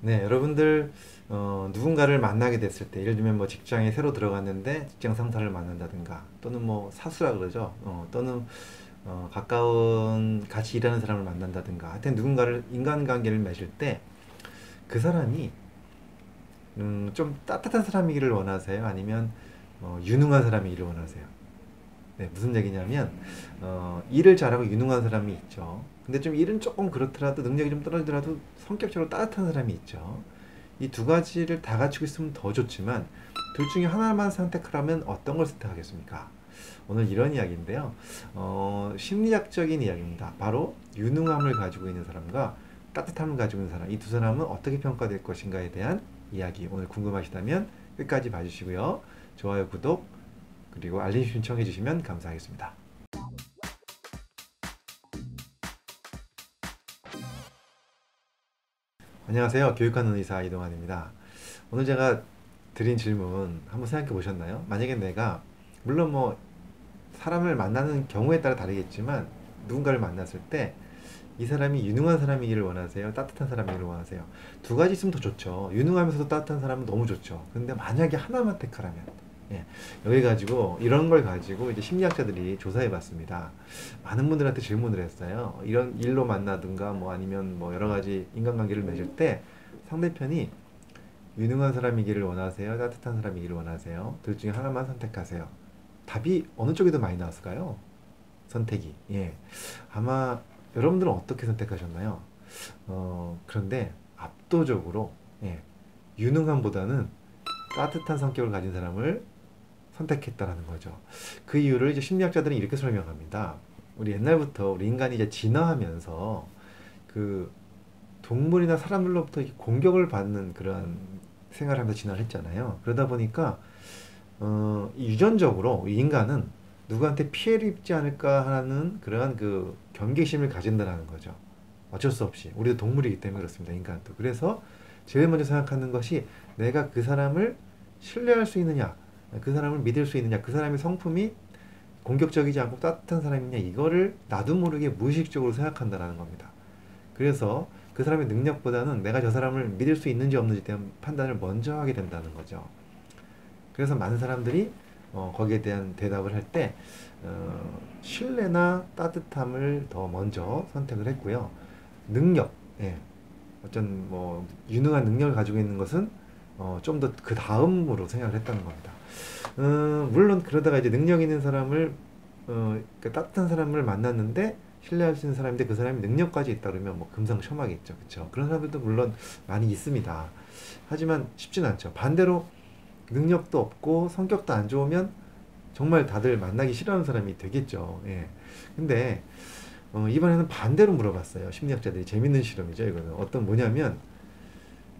네, 여러분들 어, 누군가를 만나게 됐을 때, 예를 들면 뭐 직장에 새로 들어갔는데 직장 상사를 만난다든가, 또는 뭐 사수라 그러죠. 어, 또는 어, 가까운 같이 일하는 사람을 만난다든가, 하여튼 누군가를 인간관계를 맺을 때 그 사람이 음, 좀 따뜻한 사람이기를 원하세요? 아니면 어, 유능한 사람이기를 원하세요? 네, 무슨 얘기냐면 어, 일을 잘하고 유능한 사람이 있죠. 근데 좀 일은 조금 그렇더라도 능력이 좀 떨어지더라도 성격적으로 따뜻한 사람이 있죠. 이 두 가지를 다 갖추고 있으면 더 좋지만 둘 중에 하나만 선택하라면 어떤 걸 선택하겠습니까? 오늘 이런 이야기인데요. 어, 심리학적인 이야기입니다. 바로 유능함을 가지고 있는 사람과 따뜻함을 가지고 있는 사람, 이 두 사람은 어떻게 평가될 것인가에 대한 이야기. 오늘 궁금하시다면 끝까지 봐주시고요. 좋아요, 구독, 그리고 알림 신청해 주시면 감사하겠습니다. 안녕하세요. 교육하는 의사 이동환입니다. 오늘 제가 드린 질문 한번 생각해 보셨나요? 만약에 내가 물론 뭐 사람을 만나는 경우에 따라 다르겠지만 누군가를 만났을 때 이 사람이 유능한 사람이기를 원하세요? 따뜻한 사람이기를 원하세요? 두 가지 있으면 더 좋죠. 유능하면서도 따뜻한 사람은 너무 좋죠. 근데 만약에 하나만 택하라면 예, 여기 가지고 이런 걸 가지고 이제 심리학자들이 조사해 봤습니다. 많은 분들한테 질문을 했어요. 이런 일로 만나든가 뭐 아니면 뭐 여러 가지 인간관계를 맺을 때 상대편이 유능한 사람이기를 원하세요? 따뜻한 사람이기를 원하세요? 둘 중에 하나만 선택하세요. 답이 어느 쪽이 더 많이 나왔을까요? 선택이. 예. 아마 여러분들은 어떻게 선택하셨나요? 어, 그런데 압도적으로 예, 유능함보다는 따뜻한 성격을 가진 사람을 선택했다라는 거죠. 그 이유를 이제 심리학자들은 이렇게 설명합니다. 우리 옛날부터 우리 인간이 이제 진화하면서 그 동물이나 사람들로부터 공격을 받는 그런 생활을 하면서 진화를 했잖아요. 그러다 보니까 어, 유전적으로 인간은 누구한테 피해를 입지 않을까 하는 그러한 그 경계심을 가진다는 거죠. 어쩔 수 없이 우리도 동물이기 때문에 그렇습니다. 인간도. 그래서 제일 먼저 생각하는 것이 내가 그 사람을 신뢰할 수 있느냐, 그 사람을 믿을 수 있느냐, 그 사람의 성품이 공격적이지 않고 따뜻한 사람이냐 이거를 나도 모르게 무의식적으로 생각한다는 겁니다. 그래서 그 사람의 능력보다는 내가 저 사람을 믿을 수 있는지 없는지 대한 판단을 먼저 하게 된다는 거죠. 그래서 많은 사람들이 어, 거기에 대한 대답을 할때 어, 신뢰나 따뜻함을 더 먼저 선택을 했고요. 능력, 예. 어떤 뭐 유능한 능력을 가지고 있는 것은 어, 좀 더 그 다음으로 생각을 했다는 겁니다. 어, 물론 그러다가 이제 능력 있는 사람을 어, 그 따뜻한 사람을 만났는데 신뢰할 수 있는 사람인데 그 사람이 능력까지 있다 그러면 뭐 금상첨화겠죠, 그렇죠? 그런 사람들도 물론 많이 있습니다. 하지만 쉽지는 않죠. 반대로 능력도 없고 성격도 안 좋으면 정말 다들 만나기 싫어하는 사람이 되겠죠. 예. 근데 어, 이번에는 반대로 물어봤어요. 심리학자들이 재밌는 실험이죠. 이거는 어떤 뭐냐면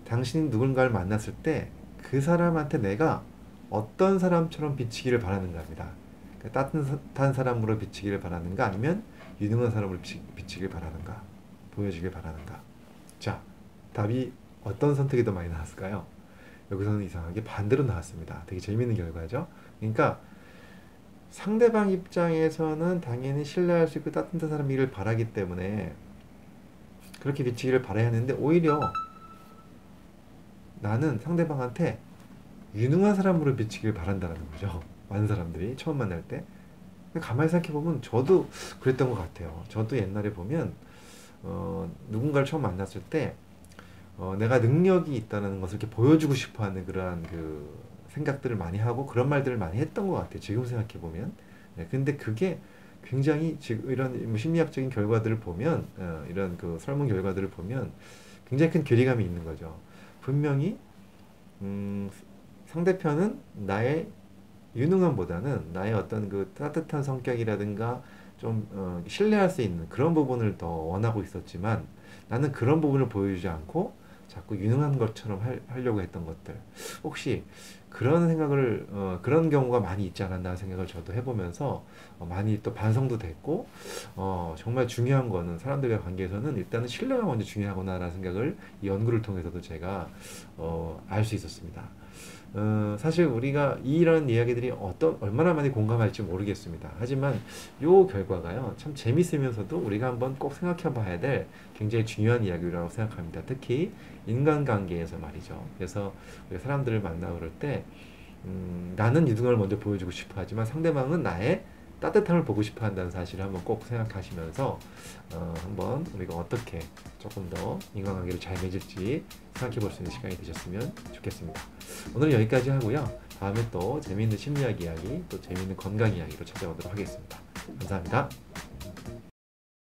당신이 누군가를 만났을 때 그 사람한테 내가 어떤 사람처럼 비치기를 바라는가 합니다. 그러니까 따뜻한 사람으로 비치기를 바라는가 아니면 유능한 사람으로 비치, 길 바라는가 보여주길 바라는가 자 답이 어떤 선택이 더 많이 나왔을까요? 여기서는 이상하게 반대로 나왔습니다. 되게 재밌는 결과죠. 그러니까 상대방 입장에서는 당연히 신뢰할 수 있고 따뜻한 사람이기를 바라기 때문에 그렇게 비치기를 바라야 하는데 오히려 나는 상대방한테 유능한 사람으로 비치기를 바란다는 거죠. 많은 사람들이 처음 만날 때. 가만히 생각해 보면 저도 그랬던 것 같아요. 저도 옛날에 보면 어, 누군가를 처음 만났을 때 어, 내가 능력이 있다는 것을 이렇게 보여주고 싶어하는 그러한 그 생각들을 많이 하고 그런 말들을 많이 했던 것 같아요. 지금 생각해 보면. 네, 근데 그게 굉장히 지금 이런 뭐 심리학적인 결과들을 보면 어, 이런 그 설문 결과들을 보면 굉장히 큰 괴리감이 있는 거죠. 분명히 음, 상대편은 나의 유능함보다는 나의 어떤 그 따뜻한 성격이라든가 좀 어, 신뢰할 수 있는 그런 부분을 더 원하고 있었지만 나는 그런 부분을 보여주지 않고 자꾸 유능한 것처럼 할, 하려고 했던 것들. 혹시 그런 생각을 어, 그런 경우가 많이 있지 않았나 생각을 저도 해보면서 어, 많이 또 반성도 됐고 어, 정말 중요한 거는 사람들과의 관계에서는 일단은 신뢰가 먼저 중요하구나라는 생각을 이 연구를 통해서도 제가 어, 알 수 있었습니다. 어, 사실 우리가 이런 이야기들이 어떤 얼마나 많이 공감할지 모르겠습니다. 하지만 요 결과가요 참 재밌으면서도 우리가 한번 꼭 생각해 봐야 될 굉장히 중요한 이야기라고 생각합니다. 특히 인간관계에서 말이죠. 그래서 사람들을 만나 그럴 때 음, 나는 유등을 먼저 보여주고 싶어 하지만 상대방은 나의 따뜻함을 보고 싶어 한다는 사실을 한번 꼭 생각하시면서 어, 한번 우리가 어떻게 조금 더 인간관계를 잘 맺을지 생각해 볼 수 있는 시간이 되셨으면 좋겠습니다. 오늘 여기까지 하고요. 다음에 또 재미있는 심리학 이야기, 또 재미있는 건강 이야기로 찾아오도록 하겠습니다. 감사합니다.